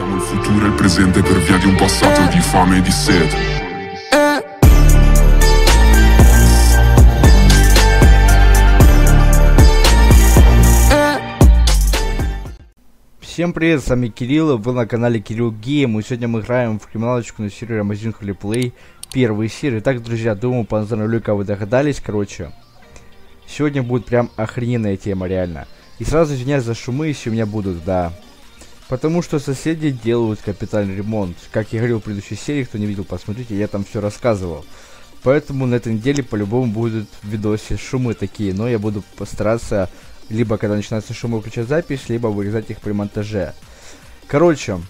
Siamo il futuro e il presente per via di un passato di fame e di sete. Всем привет, с вами Кирилл, вы на канале Кирилл Гейм, и сегодня мы играем в криминалочку на сервере Amazon Holy Play, первые серии. Так, друзья, думаю, по названию вы догадались, короче. Сегодня будет прям охрененная тема, реально. И сразу извиняюсь за шумы, если у меня будут, да. Потому что соседи делают капитальный ремонт. Как я говорил в предыдущей серии, кто не видел, посмотрите, я там все рассказывал. Поэтому на этой неделе по-любому будут в видосе шумы такие, но я буду постараться либо когда начинается шум выключать запись, либо вырезать их при монтаже. Короче,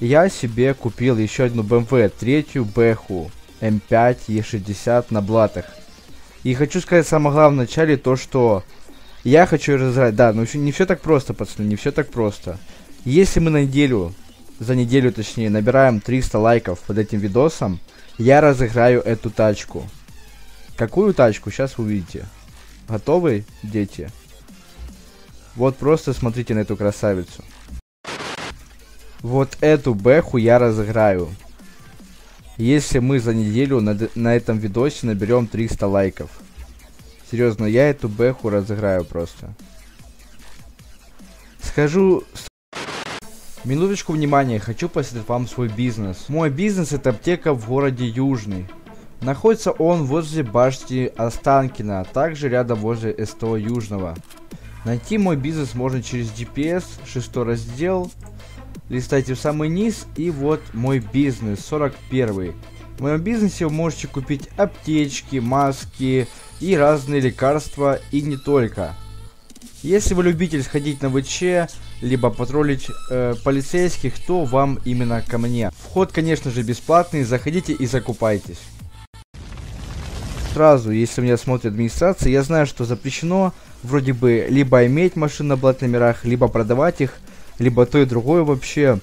я себе купил еще одну BMW, третью Бэху М5 E60 на блатах. И хочу сказать самое главное в начале то, что я хочу разыграть. Да, но не все так просто, пацаны, не все так просто. Если мы на неделю, за неделю точнее, набираем 300 лайков под этим видосом, я разыграю эту тачку. Какую тачку, сейчас вы увидите. Готовы, дети? Вот просто смотрите на эту красавицу. Вот эту бэху я разыграю. Если мы за неделю на, на этом видосе наберем 300 лайков. Серьезно, я эту бэху разыграю просто. Скажу Минуточку внимания, хочу посетить вам свой бизнес. Мой бизнес это аптека в городе Южный. Находится он возле башни Останкина, а также рядом возле СТО Южного. Найти мой бизнес можно через GPS, шестой раздел. Листайте в самый низ и вот мой бизнес, 41. В моем бизнесе вы можете купить аптечки, маски и разные лекарства и не только. Если вы любитель сходить на ВЧ, либо патрулить э, полицейских, то вам именно ко мне. Вход, конечно же, бесплатный, заходите и закупайтесь. Сразу, если меня смотрит администрация, я знаю, что запрещено вроде бы либо иметь машины на блат номерах, либо продавать их, либо то и другое вообще.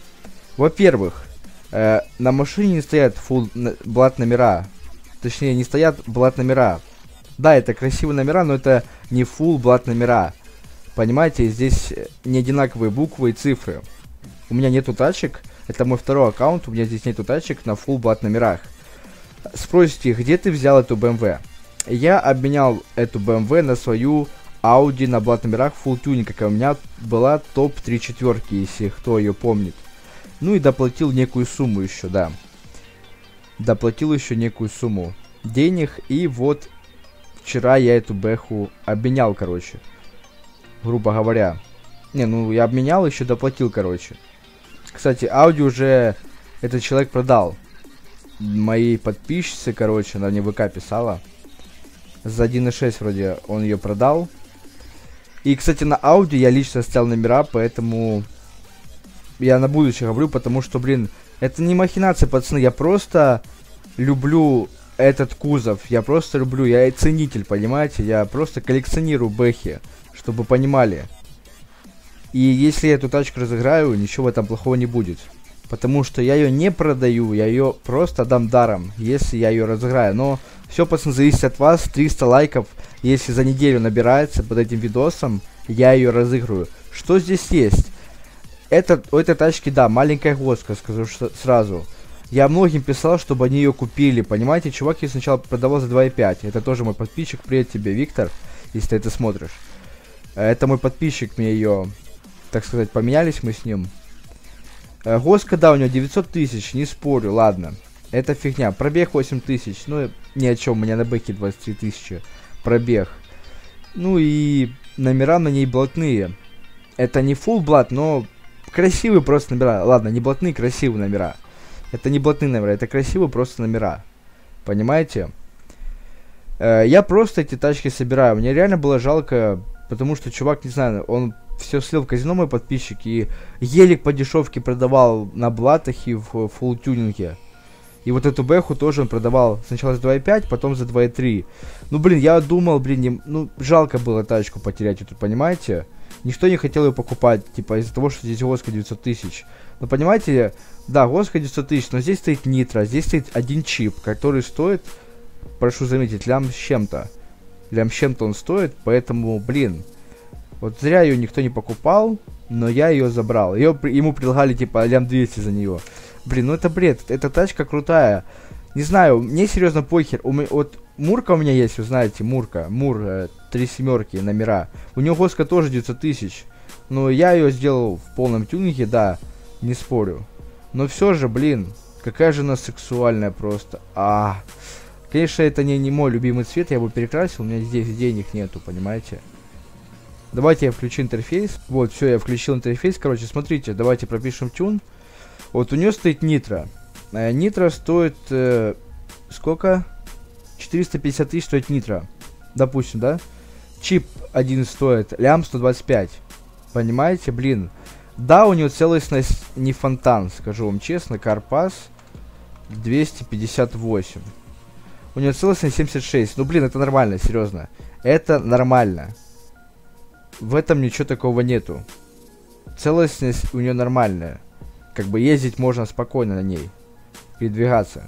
Во-первых, э, на машине не стоят full блат номера, точнее не стоят блат номера. Да, это красивые номера, но это не full блат номера. Понимаете, здесь не одинаковые буквы и цифры. У меня нету тачек, это мой второй аккаунт, у меня здесь нету тачек на full блат номерах. Спросите, где ты взял эту BMW? Я обменял эту BMW на свою Audi на блат номерах full tuning, как у меня была топ-3 четверки, если кто ее помнит. Ну и доплатил некую сумму еще, да. Доплатил еще некую сумму денег, и вот вчера я эту бэху обменял, короче грубо говоря. Не, ну я обменял, еще доплатил, короче. Кстати, Ауди уже этот человек продал. Моей подписчице, короче, она мне ВК писала. За 1.6 вроде он ее продал. И, кстати, на Ауди я лично оставил номера, поэтому я на будущее говорю, потому что, блин, это не махинация, пацаны, я просто люблю этот кузов, я просто люблю, я ценитель, понимаете, я просто коллекционирую бэхи чтобы понимали. И если я эту тачку разыграю, ничего в этом плохого не будет. Потому что я ее не продаю, я ее просто дам даром, если я ее разыграю. Но все, пацаны, зависит от вас. 300 лайков, если за неделю набирается под этим видосом, я ее разыграю. Что здесь есть? Это, у этой тачки, да, маленькая госка, скажу что, сразу. Я многим писал, чтобы они ее купили, понимаете? Чувак я сначала продавал за 2,5. Это тоже мой подписчик, привет тебе, Виктор, если ты это смотришь. Это мой подписчик, мне ее, так сказать, поменялись мы с ним. Э, Госка, да, у него 900 тысяч, не спорю, ладно. Это фигня. Пробег 8 тысяч, ну, ни о чем, у меня на бэке 23 тысячи. Пробег. Ну и номера на ней блатные. Это не full блат, но красивые просто номера. Ладно, не блатные, красивые номера. Это не блатные номера, это красивые просто номера. Понимаете? Э, я просто эти тачки собираю. Мне реально было жалко Потому что чувак, не знаю, он все слил в казино, мой подписчик, и елик по дешевке продавал на блатах и в фулл тюнинге. И вот эту бэху тоже он продавал сначала за 2.5, потом за 2.3. Ну, блин, я думал, блин, не, ну, жалко было тачку потерять эту, понимаете? Никто не хотел ее покупать, типа, из-за того, что здесь Госка 900 тысяч. Но понимаете, да, Госка 900 тысяч, но здесь стоит нитро, здесь стоит один чип, который стоит, прошу заметить, лям с чем-то лям чем-то он стоит, поэтому, блин, вот зря ее никто не покупал, но я ее забрал. Ее, ему предлагали типа лям 200 за нее. Блин, ну это бред, эта тачка крутая. Не знаю, мне серьезно похер. У меня, вот Мурка у меня есть, вы знаете, Мурка. Мур, э, три семерки, номера. У него госка тоже 900 тысяч. Но я ее сделал в полном тюнинге, да, не спорю. Но все же, блин, какая же она сексуальная просто. А, конечно, это не, не мой любимый цвет, я бы перекрасил, у меня здесь денег нету, понимаете? Давайте я включу интерфейс. Вот, все, я включил интерфейс. Короче, смотрите, давайте пропишем тюн. Вот у нее стоит нитро. Э, нитро стоит... Э, сколько? 450 тысяч стоит нитро. Допустим, да? Чип один стоит лям 125. Понимаете, блин. Да, у него целостность не фонтан, скажу вам честно. Карпас 258. У него целостность 76. Ну, блин, это нормально, серьезно. Это нормально. В этом ничего такого нету. Целостность у нее нормальная. Как бы ездить можно спокойно на ней. Передвигаться.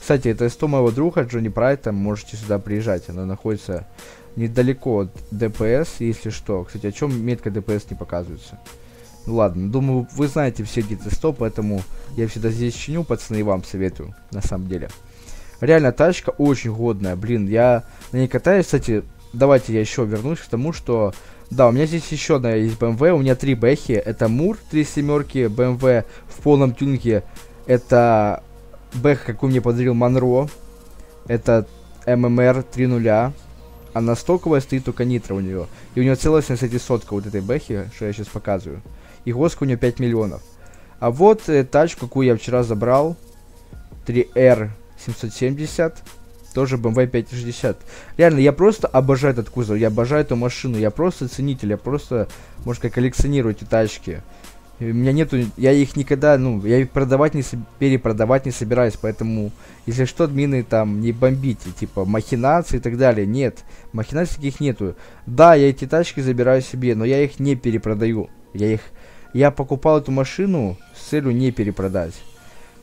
Кстати, это 100 моего друга Джонни Прайта. Можете сюда приезжать. Она находится недалеко от ДПС, если что. Кстати, о чем метка ДПС не показывается? Ну ладно, думаю, вы знаете все где-то 100, поэтому я всегда здесь чиню, пацаны, и вам советую, на самом деле. Реально, тачка очень годная, блин, я на ней катаюсь, кстати, давайте я еще вернусь к тому, что да, у меня здесь еще одна есть BMW, у меня три бэхи. Это Мур, три семерки, BMW в полном тюнинге. Это бэх, какой мне подарил Монро. Это ММР 3.0. Она стоковая, стоит только нитро у нее. И у нее целостная, кстати, сотка вот этой бэхи, что я сейчас показываю. И госка у нее 5 миллионов. А вот э, тачку, какую я вчера забрал. 3R 770 тоже BMW 560. Реально, я просто обожаю этот кузов, я обожаю эту машину, я просто ценитель, я просто, может, сказать, коллекционирую эти тачки. у меня нету, я их никогда, ну, я их продавать не, перепродавать не собираюсь, поэтому, если что, админы там не бомбите, типа, махинации и так далее, нет, махинаций таких нету. Да, я эти тачки забираю себе, но я их не перепродаю, я их, я покупал эту машину с целью не перепродать.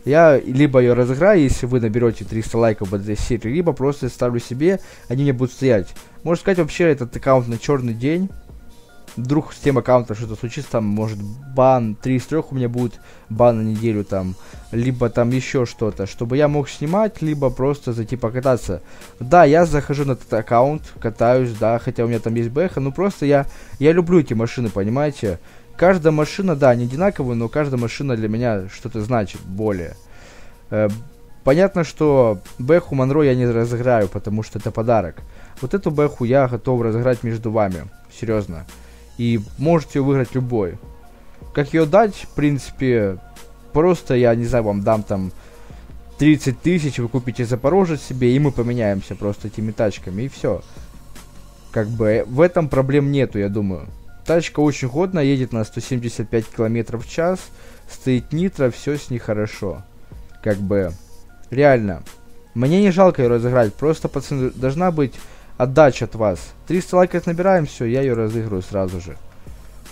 Я либо ее разыграю, если вы наберете 300 лайков в этой серии, либо просто ставлю себе, они мне будут стоять. Можно сказать, вообще этот аккаунт на черный день. Вдруг с тем аккаунтом что-то случится, там, может, бан, 3 из 3 у меня будет бан на неделю, там, либо там еще что-то, чтобы я мог снимать, либо просто зайти покататься. Да, я захожу на этот аккаунт, катаюсь, да, хотя у меня там есть бэха, ну просто я, я люблю эти машины, понимаете? Каждая машина, да, не одинаковая, но каждая машина для меня что-то значит более. Э, понятно, что Бэху Монро я не разыграю, потому что это подарок. Вот эту Бэху я готов разыграть между вами. Серьезно. И можете выиграть любой. Как ее дать, в принципе, просто я, не знаю, вам дам там 30 тысяч, вы купите Запорожец себе, и мы поменяемся просто этими тачками, и все. Как бы в этом проблем нету, я думаю. Тачка очень годная, едет на 175 км в час, стоит нитро, все с ней хорошо. Как бы, реально. Мне не жалко ее разыграть, просто, пацаны, должна быть отдача от вас. 300 лайков набираем, все, я ее разыграю сразу же.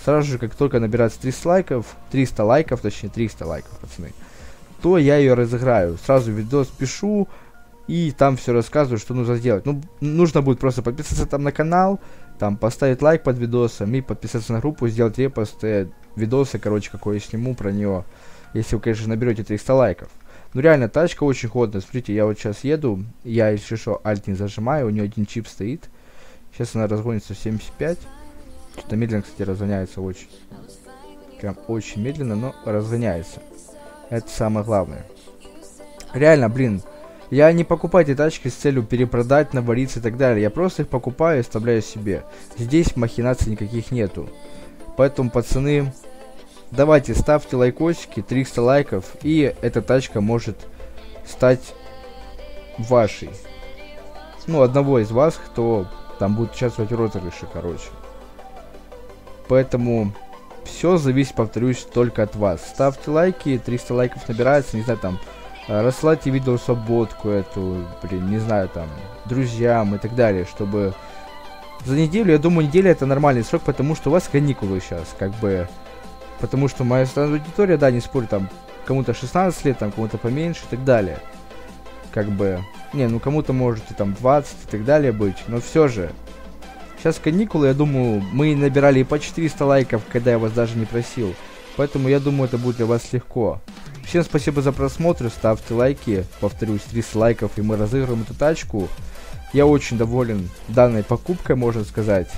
Сразу же, как только набирается 300 лайков, 300 лайков, точнее 300 лайков, пацаны, то я ее разыграю. Сразу видос пишу, и там все рассказываю, что нужно сделать. Ну, нужно будет просто подписаться там на канал, там поставить лайк под видосом и подписаться на группу, сделать репосты, видосы, короче, какой я сниму про нее, если вы, конечно, наберете 300 лайков. Ну реально, тачка очень ходная. Смотрите, я вот сейчас еду, я, если что, альт не зажимаю, у нее один чип стоит. Сейчас она разгонится в 75. Что-то медленно, кстати, разгоняется очень. Прям очень медленно, но разгоняется. Это самое главное. Реально, блин, я не покупаю эти тачки с целью перепродать, навариться и так далее. Я просто их покупаю и оставляю себе. Здесь махинаций никаких нету. Поэтому, пацаны, давайте ставьте лайкосики, 300 лайков, и эта тачка может стать вашей. Ну, одного из вас, кто там будет участвовать в розыгрыше, короче. Поэтому все зависит, повторюсь, только от вас. Ставьте лайки, 300 лайков набирается, не знаю, там Э, рассылайте видеосвободку эту, блин, не знаю, там, друзьям и так далее, чтобы за неделю, я думаю, неделя это нормальный срок, потому что у вас каникулы сейчас, как бы, потому что моя аудитория, да, не спорю, там, кому-то 16 лет, там, кому-то поменьше и так далее, как бы, не, ну, кому-то может и там 20 и так далее быть, но все же, Сейчас каникулы, я думаю, мы набирали по 400 лайков, когда я вас даже не просил. Поэтому я думаю, это будет для вас легко. Всем спасибо за просмотр, ставьте лайки. Повторюсь, 300 лайков и мы разыграем эту тачку. Я очень доволен данной покупкой, можно сказать.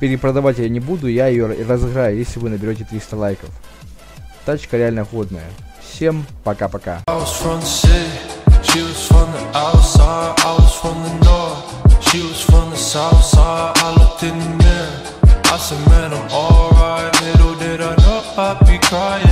Перепродавать я не буду, я ее разыграю, если вы наберете 300 лайков. Тачка реально годная. Всем пока-пока. I said, man, I'm alright Little did I know I'd be crying